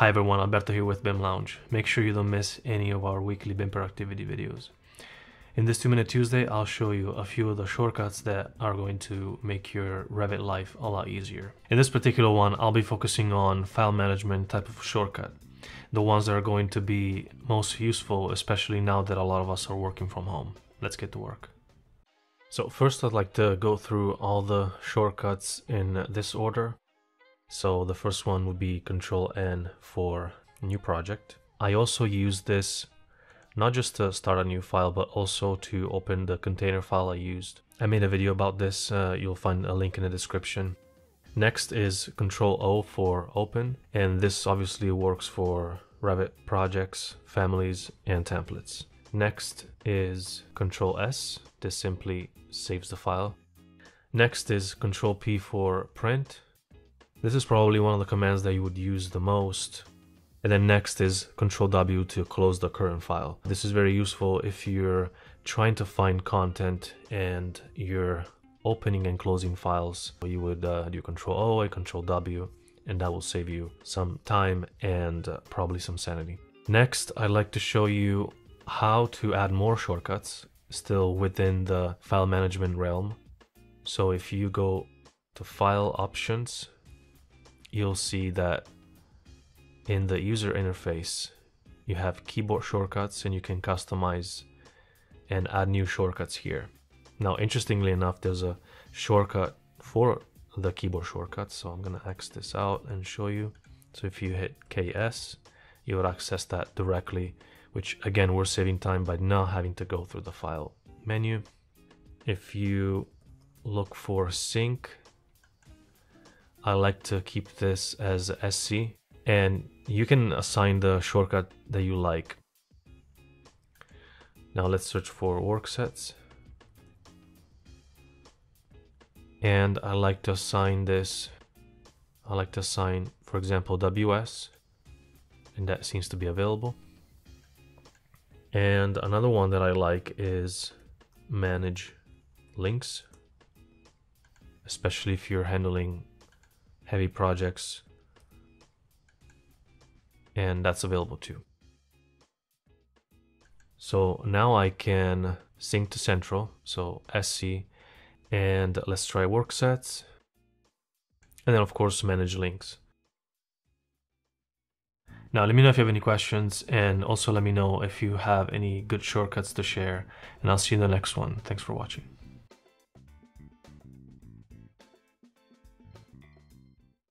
Hi everyone, Alberto here with BIM Lounge. Make sure you don't miss any of our weekly BIM productivity videos. In this 2 Minute Tuesday, I'll show you a few of the shortcuts that are going to make your Revit life a lot easier. In this particular one, I'll be focusing on file management type of shortcut. The ones that are going to be most useful, especially now that a lot of us are working from home. Let's get to work. So first I'd like to go through all the shortcuts in this order. So the first one would be Control N for new project. I also use this not just to start a new file, but also to open the container file I used. I made a video about this, uh, you'll find a link in the description. Next is Control O for open, and this obviously works for Revit projects, families, and templates. Next is Control S, this simply saves the file. Next is Control P for print, this is probably one of the commands that you would use the most. And then next is Control W to close the current file. This is very useful if you're trying to find content and you're opening and closing files. You would uh, do Control O and Control W, and that will save you some time and uh, probably some sanity. Next, I'd like to show you how to add more shortcuts still within the file management realm. So if you go to File Options, you'll see that in the user interface you have keyboard shortcuts and you can customize and add new shortcuts here. Now interestingly enough there's a shortcut for the keyboard shortcuts so I'm gonna X this out and show you. So if you hit KS you would access that directly which again we're saving time by not having to go through the file menu. If you look for sync I like to keep this as SC and you can assign the shortcut that you like. Now let's search for work sets. And I like to assign this, I like to assign, for example, WS, and that seems to be available. And another one that I like is manage links, especially if you're handling heavy projects and that's available too. So now I can sync to central, so SC, and let's try work sets, and then of course manage links. Now let me know if you have any questions and also let me know if you have any good shortcuts to share and I'll see you in the next one. Thanks for watching.